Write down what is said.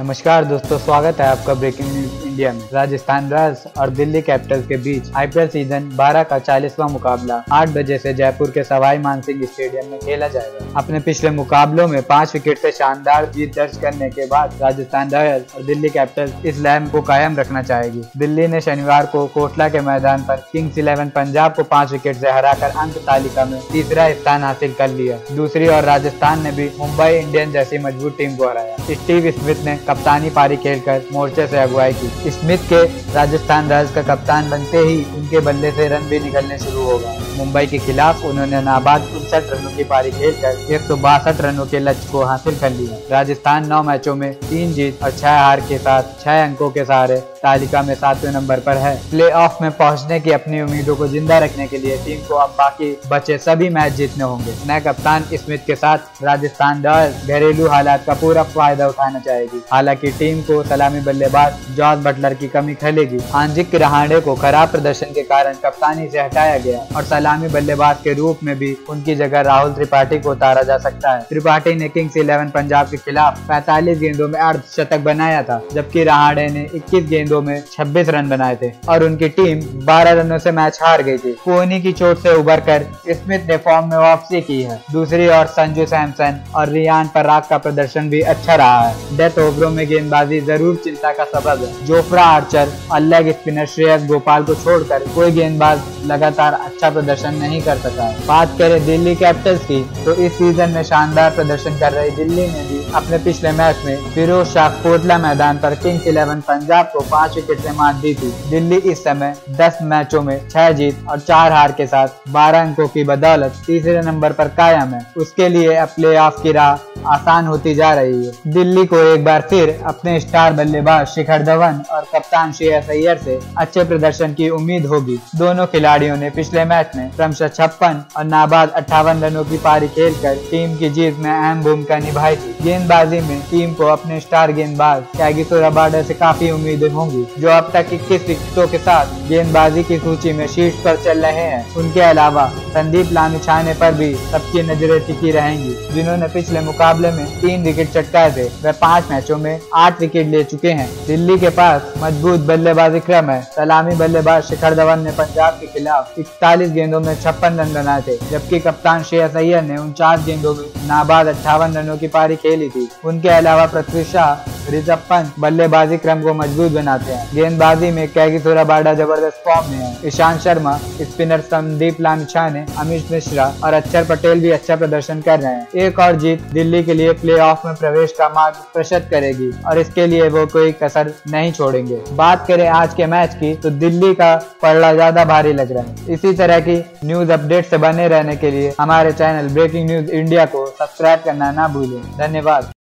नमस्कार दोस्तों स्वागत है आपका ब्रेकिंग न्यूज़ इंडिया में राजस्थान रॉयल्स और दिल्ली कैपिटल्स के बीच आईपीएल सीज़न 12 का चालीसवां मुकाबला 8 बजे से जयपुर के सवाई मानसिंह स्टेडियम में खेला जाएगा। अपने पिछले मुकाबलों में पाँच विकेट से शानदार जीत दर्ज करने के बाद राजस्थान रॉयल्स और दिल्ली कैपिटल्स इस लैम को कायम रखना चाहेगी। दिल्ली ने शनिवार को कोटला के मैदान पर किंग्स इलेवन पंजाब को पाँच विकेट से हराकर अंक तालिका में तीसरा स्थान हासिल कर लिया। दूसरी और राजस्थान ने भी मुंबई इंडियन जैसी मज़बूत टीम को हराया। स्टीव स्मिथ ने कप्तानी पारी खेलकर मोर्चे से अगुवाई की। स्मिथ के राजस्थान रॉयल्स का कप्तान बनते ही उनके बल्ले से रन भी निकलने शुरू हो गए। मुंबई के खिलाफ उन्होंने नाबाद उनसठ रनों की पारी खेलकर एक सौ बासठ रनों के लक्ष्य को हासिल कर लिया। राजस्थान नौ मैचों में तीन जीत और छह हार के साथ छह अंकों के सहारे तालिका में सातवें नंबर पर है। प्ले ऑफ़ में पहुँचने की अपनी उम्मीदों को ज़िंदा रखने के लिए टीम को अब बाकी बचे सभी मैच जीतने होंगे। नए कप्तान स्मिथ के साथ राजस्थान रॉयल्स घरेलू हालात का पूरा फ़ायदा उठाना चाहेगी। हालाँकि टीम को सलामी बल्लेबाज जॉर्ज बटलर की कमी खलेगी। आंजिक रहाणे को खराब प्रदर्शन के कारण कप्तानी से हटाया गया और सलामी बल्लेबाज के रूप में भी उनकी जगह राहुल त्रिपाठी को उतारा जा सकता है। त्रिपाठी ने किंग्स इलेवन पंजाब के खिलाफ 45 गेंदों में अर्ध शतक बनाया था, जबकि रहाणे ने 21 गेंदों में 26 रन बनाए थे और उनकी टीम 12 रनों से मैच हार गई थी। कोहनी की चोट से उबर कर स्मिथ ने फॉर्म में वापसी की है। दूसरी ओर संजू सैमसन और रियान पराग का प्रदर्शन भी अच्छा रहा है। डेथ ओवरों में गेंदबाजी ज़रूर चिंता का सबब है। जोफ्रा आर्चर और लेग स्पिनर श्रेयस गोपाल को छोड़कर कोई गेंदबाज लगातार अच्छा प्रदर्शन नहीं कर सका बात करें दिल्ली कैपिटल्स की तो इस सीज़न में शानदार प्रदर्शन कर रही दिल्ली ने भी अपने पिछले मैच में फिरोज शाह कोटला मैदान पर किंग्स इलेवन पंजाब को पाँच विकेट से मात दी थी। दिल्ली इस समय दस मैचों में छह जीत और चार हार के साथ बारह अंकों की बदौलत तीसरे नंबर पर कायम है। उसके लिए अब प्ले की राह आसान होती जा रही है। दिल्ली को एक बार फिर अपने स्टार बल्लेबाज शिखर धवन और कप्तान श्रेयस अय्यर से अच्छे प्रदर्शन की उम्मीद होगी। दोनों खिलाड़ियों ने पिछले मैच में क्रमशः छप्पन और नाबाद अट्ठावन रनों की पारी खेलकर टीम की जीत में अहम भूमिका निभाई थी। गेंदबाजी में टीम को अपने स्टार गेंदबाज कैगिसो रबाडा से काफ़ी उम्मीदें होंगी, जो अब तक इक्कीस विकेटों के साथ गेंदबाजी की सूची में शीर्ष पर चल रहे हैं। उनके अलावा संदीप लामिछाने पर भी सबकी नज़रें टिकी रहेंगी, जिन्होंने पिछले मुकाबले मुकाबले में तीन विकेट चटकाए थे। वह पाँच मैचों में आठ विकेट ले चुके हैं। दिल्ली के पास मज़बूत बल्लेबाजी क्रम है। सलामी बल्लेबाज शिखर धवन ने पंजाब के खिलाफ इकतालीस गेंदों में छप्पन रन बनाए थे, जबकि कप्तान श्रेयस अय्यर ने उनचास गेंदों में नाबाद अट्ठावन रनों की पारी खेली थी। उनके अलावा पृथ्वी शाह रिजब पंत बल्लेबाजी क्रम को मज़बूत बनाते हैं। गेंदबाजी में कैगी बाडा ज़बरदस्त फॉर्म में है। ईशांत शर्मा, स्पिनर संदीप लामिछाने अमित मिश्रा और अक्षर पटेल भी अच्छा प्रदर्शन कर रहे हैं। एक और जीत दिल्ली के लिए प्ले में प्रवेश का मार्ग प्रशस्त करेगी और इसके लिए वो कोई कसर नहीं छोड़ेंगे। बात करें आज के मैच की तो दिल्ली का पड़ला ज़्यादा भारी लग रहा है। इसी तरह की न्यूज़ अपडेट से बने रहने के लिए हमारे चैनल ब्रेकिंग न्यूज़ इंडिया को सब्सक्राइब करना ना भूलें। धन्यवाद।